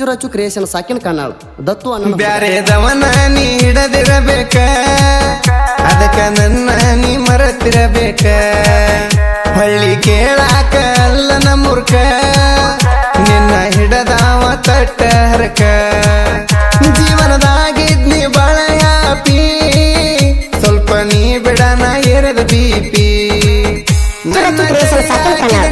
ಅಚ್ಚುರಚ್ಚು creation ಸಾಕಿನ ಕಾಣಾಳು ದತ್ತು ಅನ್ನ ಬ್ಯಾರೆದವನ ನೀ ಹಿಡದಿರಬೇಕ ಅದಕ್ಕ ನನ್ನ ನೀ ಮರತಿರಬೇಕ. ಹಳ್ಳಿ ಕೇಳಾಕ ಅಲ್ಲ ನಮ್ಮೂರ್ಕ ನಿನ್ನ ಹಿಡದಾವ ತಟ್ಟ ಹರಕ. ಜೀವನದಾಗಿದ್ನಿ ಬಾಳ ಯಾಪಿ ಸ್ವಲ್ಪ ನೀ ಬಿಡನ ಎರೆದ ಬಿಪಿ ಚಿರತೆ ಕ್ರಿಯೇಷನ್ ಸಾಕಿನ ಕನ್ನಡ.